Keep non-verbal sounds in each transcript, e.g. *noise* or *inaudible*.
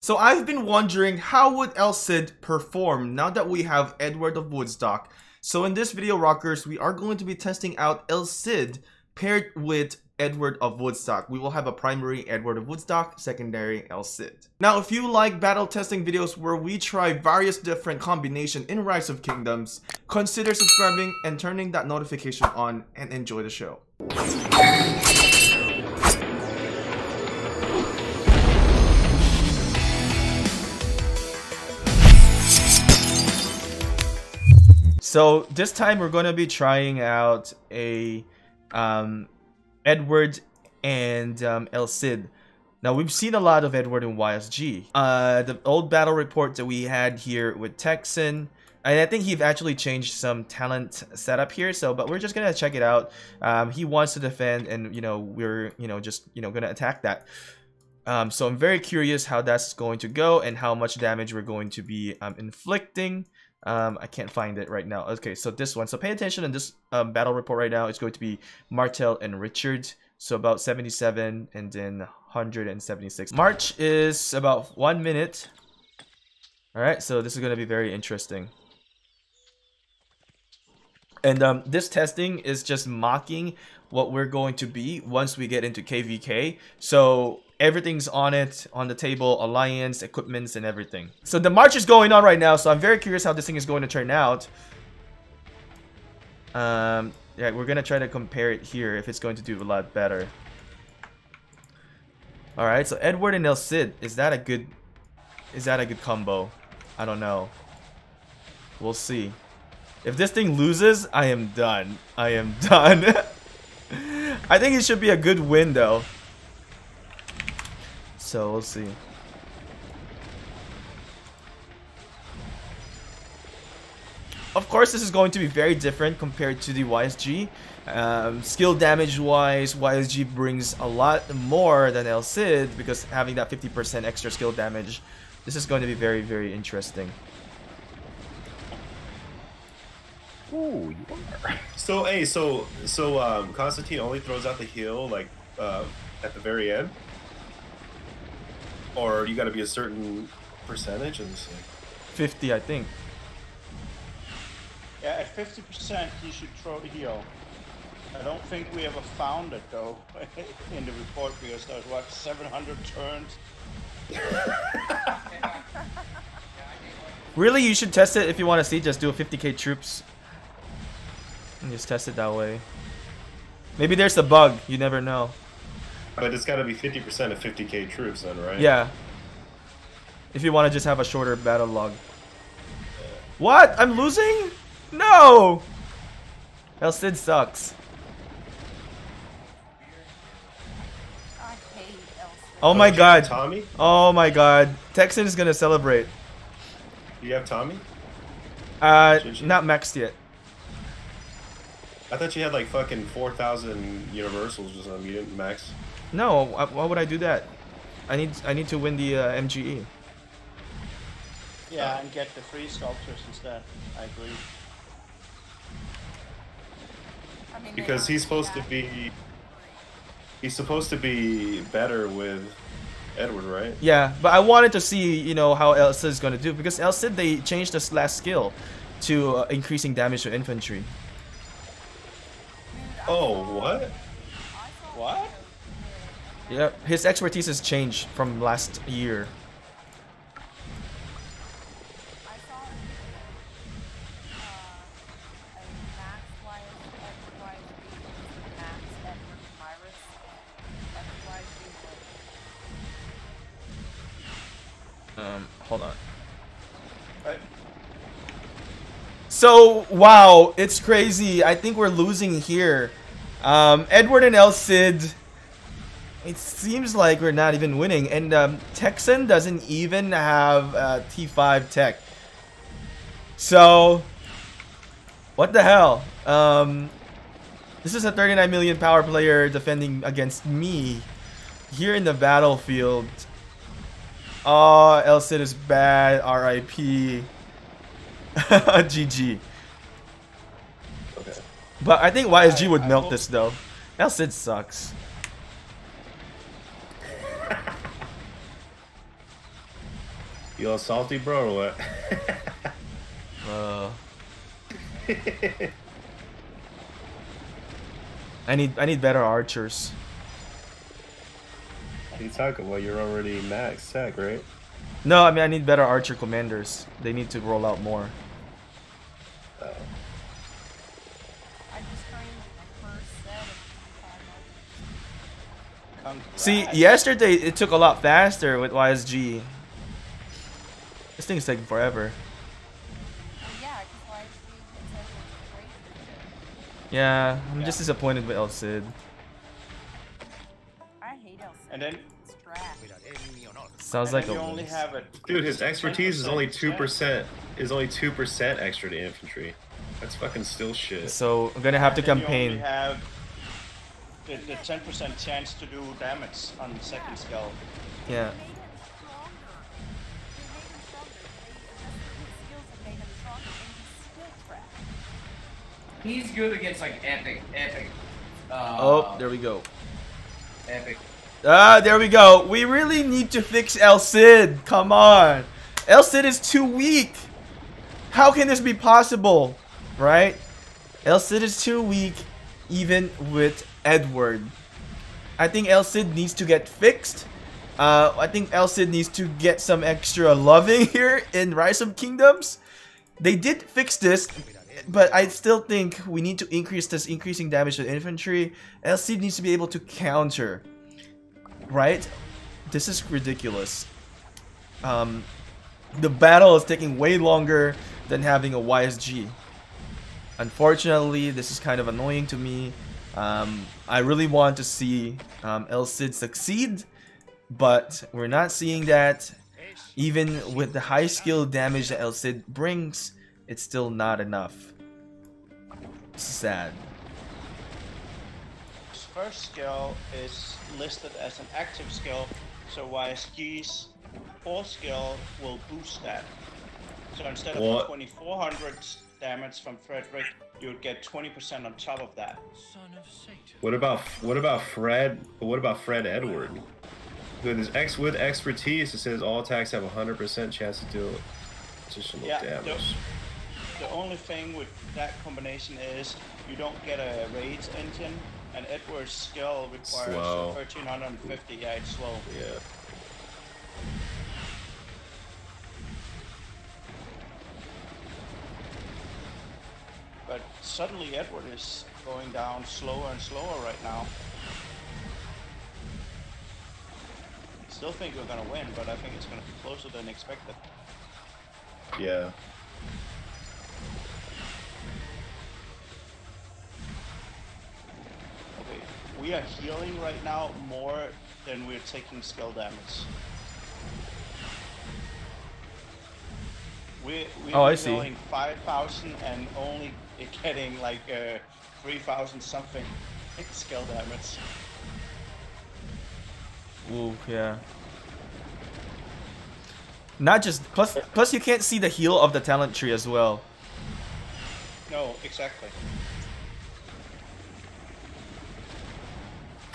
So I've been wondering how would El Cid perform now that we have Edward of Woodstock. So in this video rockers, we are going to be testing out El Cid paired with Edward of Woodstock. We will have a primary Edward of Woodstock, secondary El Cid. Now if you like battle testing videos where we try various different combination in Rise of Kingdoms, consider subscribing and turning that notification on and enjoy the show. So this time we're going to be trying out a um, Edward and um, El Cid. Now we've seen a lot of Edward in YSG. Uh, the old battle report that we had here with Texan, and I think he's actually changed some talent setup here. So, but we're just gonna check it out. Um, he wants to defend, and you know we're you know just you know gonna attack that. Um, so I'm very curious how that's going to go and how much damage we're going to be um, inflicting. Um, I can't find it right now. Okay, so this one. So pay attention in this um, battle report right now. It's going to be Martel and Richard. So about 77 and then 176. March is about one minute. Alright, so this is going to be very interesting. And um, this testing is just mocking what we're going to be once we get into KVK. So everything's on it, on the table, alliance, equipments, and everything. So the march is going on right now, so I'm very curious how this thing is going to turn out. Um, yeah, we're gonna try to compare it here if it's going to do a lot better. Alright, so Edward and El Cid, is that a good is that a good combo? I don't know. We'll see. If this thing loses, I am done. I am *laughs* done. I think it should be a good win though. So we'll see. Of course, this is going to be very different compared to the YSG. Um, skill damage wise, YSG brings a lot more than El Cid because having that 50% extra skill damage, this is going to be very, very interesting. Ooh, you are. *laughs* So, hey, so so um, Constantine only throws out the heal like uh, at the very end, or you got to be a certain percentage of this thing. 50, I think. Yeah, at 50% you should throw the heal. I don't think we ever found it though *laughs* in the report because there's what 700 turns. *laughs* Really, you should test it if you want to see. Just do a 50k troops. And just test it that way. Maybe there's a bug. You never know. But it's got to be 50% of 50k troops, then, right? Yeah. If you want to just have a shorter battle log. What? I'm losing? No! El Cid sucks. I hate El Cid. Oh my Don't you have god. Tommy? Oh my god. Texan is gonna celebrate. Do you have Tommy? Uh, not maxed yet. I thought you had like fucking 4,000 universals or something. You didn't max. No, why why would I do that? I need I need to win the uh, MGE. Yeah, and get the free sculptures instead. I agree. I mean, Because he's supposed to be. He's supposed to be better with Edward, right? Yeah, but I wanted to see, you know, how El Cid is gonna do because El Cid they changed this last skill to uh, increasing damage to infantry. Oh, what? What? Yep, his expertise has changed from last year. I saw a video, a Max YS, Edward YSG, Max Edward Pyrus, and Edward YSG was Um, hold on. Right? So, wow, it's crazy. I think we're losing here. Um, Edward and El Cid, it seems like we're not even winning. And um, Texan doesn't even have uh, T5 tech. So, what the hell? Um, this is a 39 million power player defending against me here in the battlefield. Oh, El Cid is bad. RIP. GG. *laughs* Okay. But I think YSG would melt this though. El Cid sucks. *laughs* You all salty, bro, or what? *laughs* Uh, I need I need better archers. What are you talking about? You're already max tech, right? No, I mean I need better archer commanders. They need to roll out more. Oh. I just trained my first set of five months. See, yesterday it took a lot faster with YSG. This thing's taking forever. Yeah, because YSG said it was great. Yeah, I'm just disappointed with El Cid. I hate El And then- It's trash. Sounds And like a you only have a Dude, his expertise is only two percent. Is only two percent extra to infantry. That's fucking still shit. So I'm gonna have to and then You only campaign. have the, the 10% chance to do damage on the second skill. Yeah. They made him stronger. They made him stronger. They adjusted his skills and made him stronger, and he's. He's good against like epic, epic. Uh, Oh, there we go. Epic. Ah, there we go. We really need to fix El Cid. Come on. El Cid is too weak. How can this be possible? Right? El Cid is too weak even with Edward. I think El Cid needs to get fixed. Uh, I think El Cid needs to get some extra loving *laughs* here in Rise of Kingdoms. They did fix this, but I still think we need to increase this increasing damage to infantry. El Cid needs to be able to counter right? This is ridiculous. Um, the battle is taking way longer than having a YSG. Unfortunately, this is kind of annoying to me. Um, I really want to see um, El Cid succeed, but we're not seeing that. Even with the high skill damage that El Cid brings, it's still not enough. Sad. His first skill is listed as an active skill, so YSG's fourth skill will boost that. So instead of What? 2400 damage from Frederick, you would get 20% on top of that. What about what about Fred? What about Fred Edward? With his ex with expertise, it says all attacks have a hundred percent chance to do additional Yeah, damage. The only thing with that combination is you don't get a rage engine, and Edward's skill requires Slow. 1350. Yeah, it's slow. Yeah. But suddenly Edward is going down slower and slower right now. Still think we're gonna win, but I think it's gonna be closer than expected. Yeah. Okay, we are healing right now more than we're taking skill damage. We we Oh, I are see. healing 5,000 and only *laughs* getting like uh, 3,000 something skill damage. Ooh, yeah. Not just plus plus you can't see the heal of the talent tree as well. No, exactly.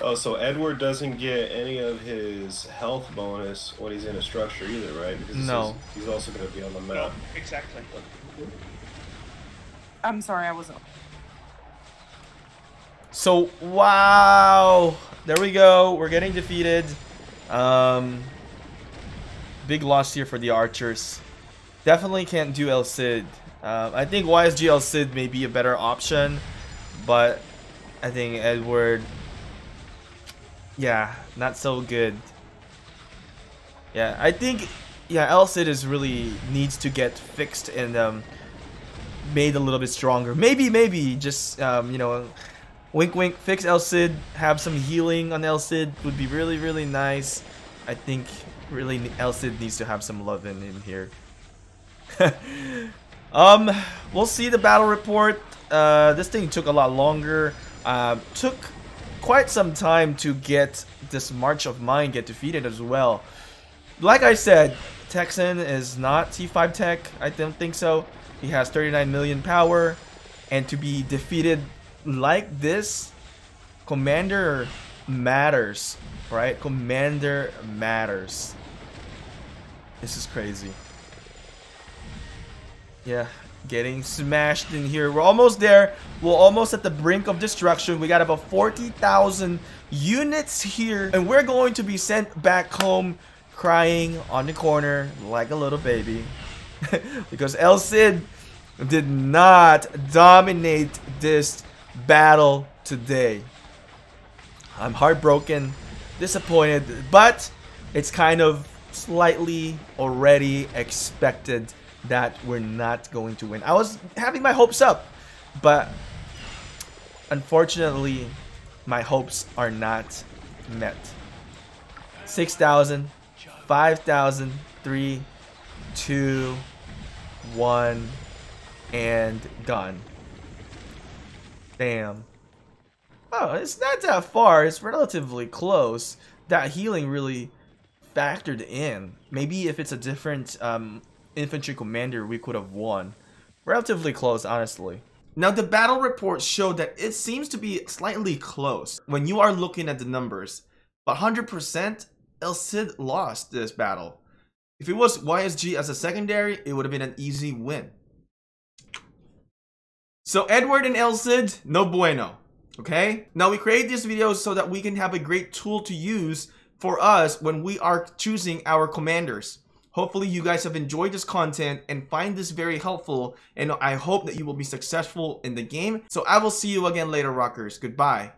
Oh, so Edward doesn't get any of his health bonus when he's in a structure either, right? Because No. says He's also going to be on the map. No, map. exactly. I'm sorry, I wasn't. So wow, there we go. We're getting defeated. Um, big loss here for the archers. Definitely can't do El Cid. Um, I think YSG El Cid may be a better option, but I think Edward. Yeah, not so good. Yeah, I think yeah El Cid is really needs to get fixed and um, made a little bit stronger. Maybe maybe just um, you know Wink wink, fix El Cid, have some healing on El Cid would be really, really nice. I think really El Cid needs to have some love in him here. *laughs* um, we'll see the battle report. Uh, this thing took a lot longer. Uh, took quite some time to get this March of Mine get defeated as well. Like I said, Texan is not T5 tech. I don't think so. He has 39 million power, and to be defeated like this, Commander matters, right? Commander matters. This is crazy. Yeah, getting smashed in here. We're almost there. We're almost at the brink of destruction. We got about 40,000 units here. And we're going to be sent back home crying on the corner like a little baby. *laughs* because El Cid did not dominate this battle today. I'm heartbroken, disappointed, but it's kind of slightly already expected that we're not going to win. I was having my hopes up, but unfortunately, my hopes are not met. 6,000, 5,000, 3, 2, 1, and done. Damn. Oh, it's not that far. It's relatively close. That healing really factored in. Maybe if it's a different um, infantry commander, we could have won. Relatively close, honestly. Now, the battle reports show that it seems to be slightly close when you are looking at the numbers. But 100%, El Cid lost this battle. If it was YSG as a secondary, it would have been an easy win. So Edward and El Cid, no bueno. Okay? Now we create these videos so that we can have a great tool to use for us when we are choosing our commanders. Hopefully you guys have enjoyed this content and find this very helpful and I hope that you will be successful in the game. So I will see you again later rockers. Goodbye.